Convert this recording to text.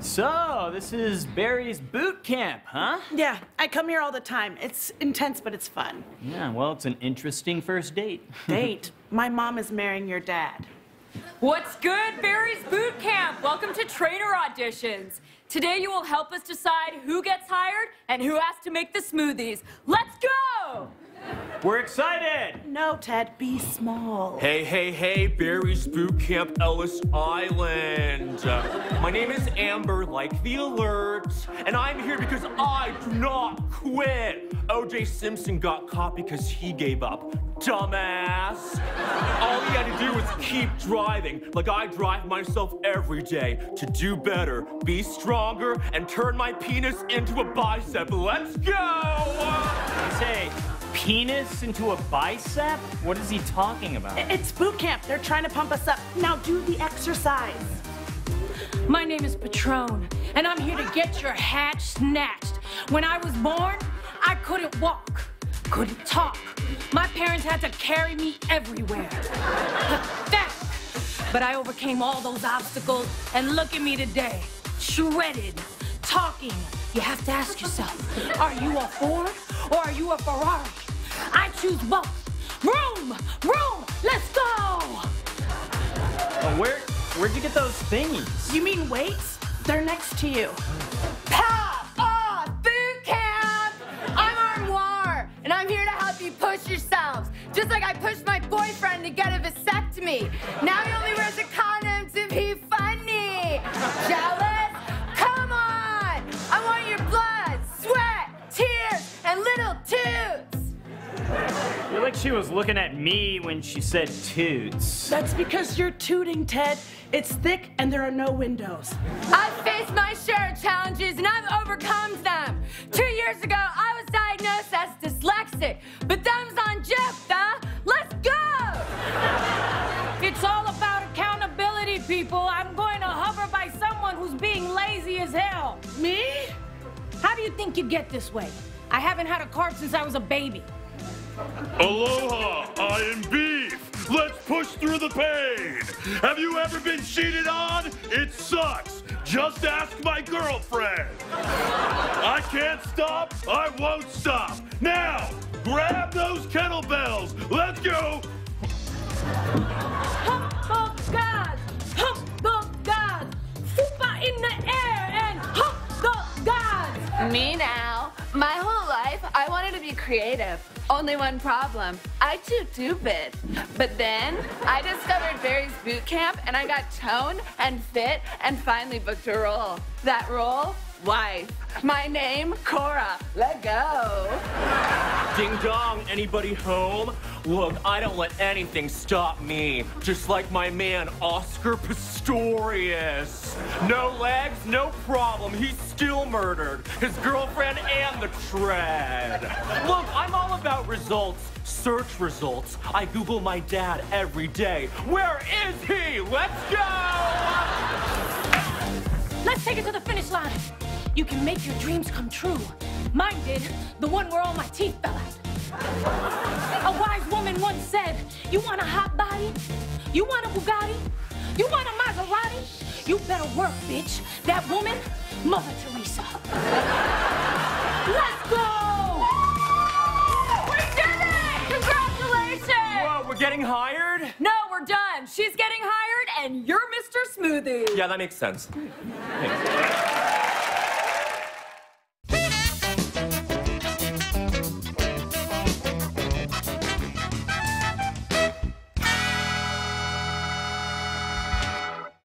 So, this is Barry's boot camp, huh? Yeah, I come here all the time. It's intense, but it's fun. Yeah, well, it's an interesting first date. Date. My mom is marrying your dad. What's good, Barry's Boot Camp? Welcome to trainer auditions. Today you will help us decide who gets hired and who has to make the smoothies. Let's go! We're excited! No, Ted, be small. Hey, hey, hey, Barry's Boot Camp Ellis Island. Uh, my name is Amber, like the alert, and I'm here because I do not quit. OJ Simpson got caught because he gave up. Dumbass. All he had to do was keep driving, like I drive myself every day, to do better, be stronger, and turn my penis into a bicep. Let's go! Say, penis into a bicep? What is he talking about? It's boot camp. They're trying to pump us up. Now do the exercise. My name is Patron, and I'm here to get your hatch snatched. When I was born, I couldn't walk, couldn't talk. My parents had to carry me everywhere. Pathetic. But I overcame all those obstacles, and look at me today, shredded, talking. You have to ask yourself, are you a Ford or are you a Ferrari? I choose both. Room, room, let's go! Oh, where, where'd you get those thingies? You mean weights? They're next to you. Pow! Oh, boot camp! I'm Armoire, and I'm here to help you push yourselves. Just like I pushed my boyfriend to get a vasectomy. Now he like she was looking at me when she said toots. That's because you're tooting, Ted. It's thick and there are no windows. I've faced my share of challenges and I've overcome them. Two years ago, I was diagnosed as dyslexic, but thumbs on Jeff, though. Let's go! It's all about accountability, people. I'm going to hover by someone who's being lazy as hell. Me? How do you think you get this way? I haven't had a carb since I was a baby. Aloha, I am Beef. Let's push through the pain. Have you ever been cheated on? It sucks. Just ask my girlfriend. I can't stop. I won't stop. Now, grab those kettlebells. Let's go. Hump the gods! Hump the gods! Fupa in the air and hump the gods! Me now. I wanted to be creative. Only one problem. I too stupid. But then I discovered Barry's boot camp and I got toned and fit and finally booked a role. That role? Wife. My name, Cora. Let go. Ding dong, anybody home? Look, I don't let anything stop me. Just like my man, Oscar Pistorius. No legs, no problem. He's still murdered. His girlfriend and the tread. Look, I'm all about results. Search results. I Google my dad every day. Where is he? Let's go! Let's take it to the finish line. You can make your dreams come true. Mine did, the one where all my teeth fell out. A wise woman once said, You want a hot body? You want a Bugatti? You want a Maserati? You better work, bitch. That woman, Mother Teresa. Let's go! We did it! Congratulations! Whoa, we're getting hired? No, we're done. She's getting hired and you're Mr. Smoothie. Yeah, that makes sense. Thanks.